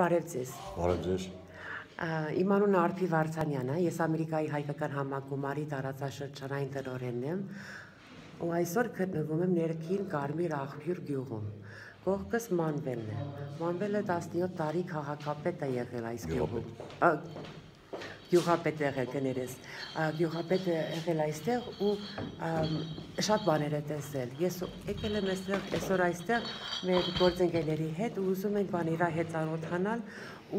Բարև ձեզ։ Բարև ձեզ։ Իմ անունը Արփի Վարդանյանն է, ես Ամերիկայի հայկական համագումարի տարածաշրջանային տնօրենն եմ, ու այսօր գտնվում եմ ներքին Կարմիր աղբյուր գյուղում։ Կողքս Մանվելն է։ Մանվելը 17 տարի քաղաքապետ է եղել այս գյուղում։ Գյուղապետ եղել կներես։ Գյուղապետ եղել այստեղ ու շատ բաներ է տեսել։ Ես եկել եմ այստեղ այսօր այստեղ մեր գործընկերների հետ ու ուզում ենք բան իր հետ ծանոթանալ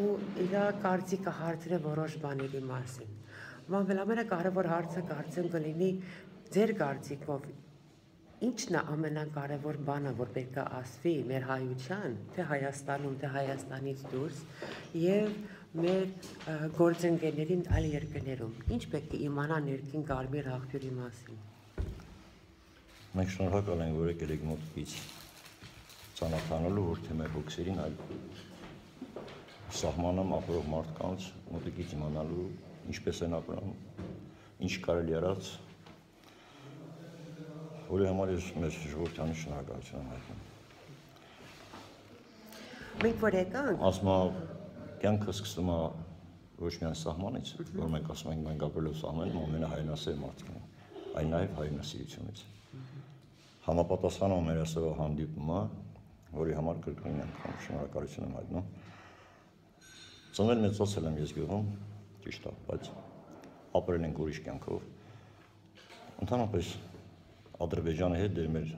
ու իր կարծիքը հարցրել որոշ բաների մասին։ Մանվել ամենակարևոր հարցը կարծեմ կլինի ձեր կարծիքով Ինչն է ամենակարևոր բանը, որ պետք է ասվի մեր հայության, թե Հայաստանում, թե Հայաստանից դուրս եւ մեր գործընկերներին այլ երկրներում։ Ինչ պետք է իմանա ներքին կարմիր աղբյուրի մասին։ Մենք շնորհակալ ենք, որ եկել եք մոտից ցանոթանալու ոչ թե մեր բոքսերին, այլ սահմանում ապրող մարդկանց մոտիկից իմանալու ինչպես են ապրում, ինչ կարելի արած, որի համար ես մեր ժողովրդյանի շնորհակալություն եմ հայտնում։ Մենք որ եկանք։ Ասма կյանքը սկսվում է ոչ միայն սահմանից, որ մենք ասում ենք մենք ապրելով սահմանում ամենահայնասեր մարդն է, այլ նաև հայնասիրությունից։ Համապատասխանով մեր այսօր հանդիպումը, որի համար կրկին ենք շնորհակալություն եմ հայտնում։ Ծնվել մեծացել եմ ես գյուղում, ճիշտ է, բայց ապրել ենք ուրիշ կյանքով։ Ընդհանրապես Ադրբեջանի հետ դեր մեր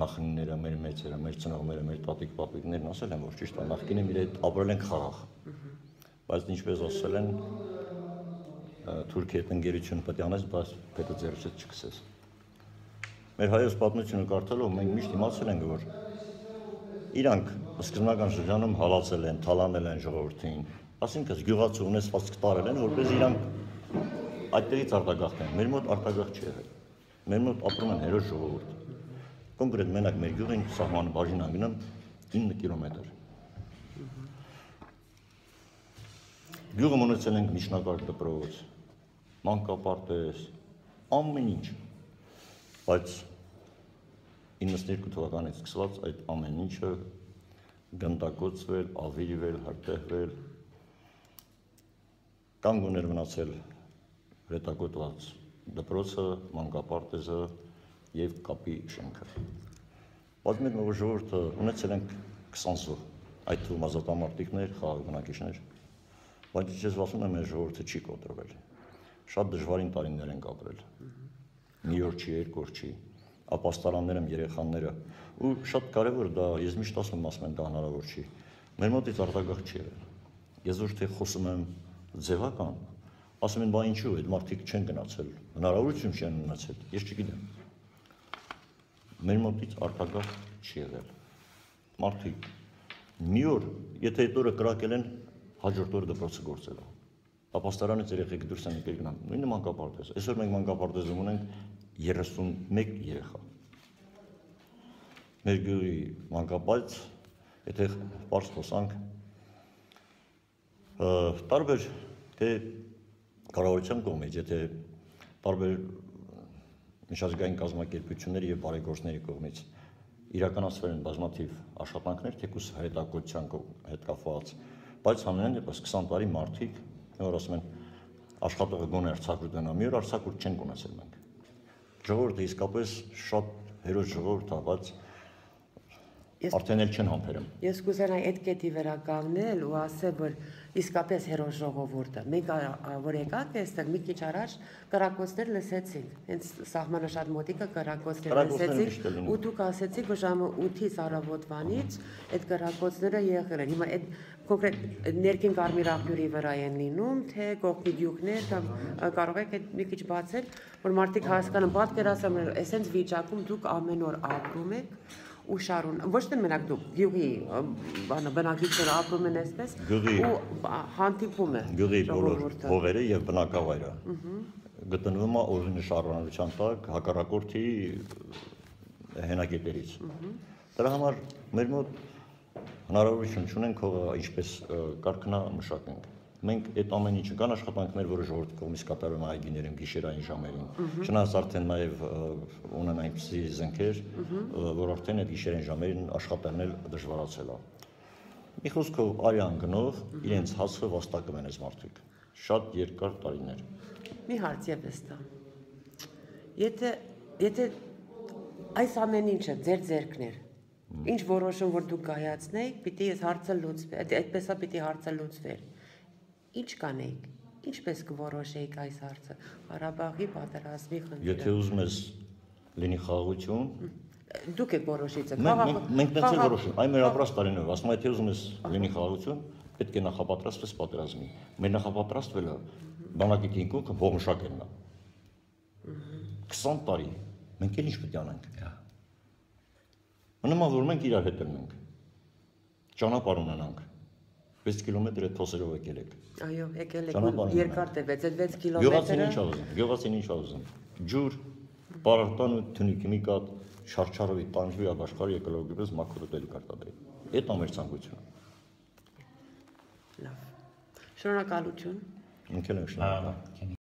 նախնիները, մեր մեծերը, մեր ծնողները, մեր տատիկ պապիկներն ասել են, որ ճիշտ է, նախկինում իր հետ ապրել են խաղաղ։ Բայց ինչպես ասել են, Թուրքիա հետ ընկերություն պետք է անես, բայց պետք է ձեռքից չքսես։ Մեր հայոց պատմությունը կարդալով մենք միշտ իմացել ենք, որ իրանք սկզբնական շրջանում հալածել են, թալանել են ժողովրդին, ասինքն գյուղացու ունեցվածք տարել են, որպես իրանք այդտեղից արտագաղթեն։ Մեր մոտ արտագաղթ չի եղել։ Մեր մոտ ապրում են հերոս ժողովուրդ կոնկրետ մենակ մեր գյուղին սահմանը բաժին անգնամ 9 կիլոմետր։ Գյուղը ունեցել ենք միջնակարգ դպրոց, մանկապարտեզ, ամեն ինչ։ Բայց 92 թվականից սկսված այդ ամեն ինչը գնդակոծվել, ավիրվել, հրտեհվել, կանգ ուներ մնացել հետակոտված դպրոցը, մանկապարտեզը, եւ կապի շենքը։ եմ, որ ժողովուրդը ունեցել ենք 20 զոհ, այդ թվում ազատամարտիկներ, խաղաղ բնակիչներ, բայց ես ասում եմ, մեր ժողովուրդը չի կոտրվել։ Շատ դժվարին տարիներ են ապրել։ Մի օր չի, երկու օր չի, ապաստարաններում երեխաները ու շատ կարևոր դա ես միշտ ասում ասում եմ դա հնարավոր չի։ Մեր մոտից արտագաղթ չի եղել։ Ես ոչ թե խոսում եմ ձևական, ասում են, բա ինչու այդ մարդիկ չեն գնացել, հնարավորություն չեն ունեցել։ Ես չգիտեմ մեր մոտից արտագաղթ չի եղել։ Մարդիկ մի օր, եթե այդ օրը կրակել են, հաջորդ օրը դպրոցը գործել է։ Ապաստարանից երեխեք դուրս են եկել գնան։ Նույնը մանկապարտեզ։ Այսօր մենք մանկապարտեզում ունենք 31 երեխա։ Մեր գյուղի մանկապարտ, եթե բարձ խոսանք, տարբեր թե կառավարության կողմից, եթե տարբեր միջազգային կազմակերպությունների եւ բարեգործների կողմից իրականացվել են բազմաթիվ աշխատանքներ թեկուս հետակոծության հետ կապված, բայց ամենայն դեպս 20 տարի մարդիկ, որ ասում են աշխատողը գոնե արցակուրտ դնա, մի օր արցակուրտ չեն ունեցել մենք։ Ժողովուրդը իսկապես շատ հերոս ժողովուրդ է, բայց Ես արդեն էլ չեն համբերում։ Ես կուզենայի այդ կետի վրա կանգնել ու ասել, որ իսկապես հերոս ժողովուրդը։ Մենք որ եկանք այստեղ մի քիչ առաջ կրակոցներ լսեցինք։ Հենց սահմանը շատ մոտիկը կրակոցներ լսեցինք ու դուք ասեցիք, որ ժամը 8-ից առավոտվանից այդ կրակոցները եղել են։ Հիմա այդ կոնկրետ ներքին կարմիր աղբյուրի վրա են լինում, թե կողքի գյուղներ կամ կարող եք այդ մի քիչ բացել, որ մարդիկ հասկանան, պատկերացնում, այսենց վիճակում դուք ամեն օր ապրում եք ու շարուն ոչ թե մենակ դուք գյուղի բանը բնակիչները ապրում են այսպես ու հանդիպում է գյուղի բոլոր հողերը եւ բնակավայրը գտնվում է օրինի շարունակության տակ հակառակորդի հենակետերից դրա համար մեր մոտ հնարավորություն չունենք հողը ինչպես կարգնա մշակենք մենք այդ ամեն ինչը կան աշխատանքներ, որը ժողովրդի կողմից կատարվում է այգիներում գիշերային ժամերին։ Չնայած արդեն նաև ունեն այնպիսի զենքեր, որ արդեն այդ գիշերային ժամերին աշխատանքն էլ դժվարացել է։ Մի խոսքով արյան գնով իրենց հացը վաստակում են այս մարդիկ։ Շատ երկար տարիներ։ Մի հարց եւս տա։ Եթե եթե այս ամեն ինչը ձեր ձերքն էր, ինչ որոշում որ դուք կայացնեիք, պիտի այս հարցը լուծվի, այդ- այդպեսա պիտի հարցը լուծվեր։ Ինչ կանեիք։ Ինչպես կորոշեիք այս հարցը։ Ղարաբաղի պատերազմի Եթե խնդիրը։ ուզում ես լինի խաղաղություն, Դուք եք որոշիցը։ մենք մենք- մենք տենց էլ խաղաղ- որոշում, այն մեր ապրած տարիներով, ասում եմ, եթե ուզում ես լինի խաղաղություն, պետք է նախապատրաստվես պատերազմի։ Մեր նախապատրաստվելը բանակի թինքունքը ողնշակելն է։ 20 տարի մենք էլ ինչ պետք է անենք։ Մնում է որ մենք իրար հետ ելնենք։ Ճանապարհ ունենանք։ 6 կիլոմետր այդ փոսերով եկել եք։ Այո, եկել եք երկար տևեց այդ 6 Գյուղացին ինչ կիլոմետրը։ ա ուզում։ Գյուղացին ինչ ա ուզում։ Ջուր, պարարտան ու թունիկի մի կատ շարչարովի տանջվի աբաշխարի էկոլոգիպես մաքուր ուտելի կարտադրի։ Այդ է մեր ցանկությունը։ Լավ։ Շնորհակալություն։ Ինքն էլ շնորհակալ։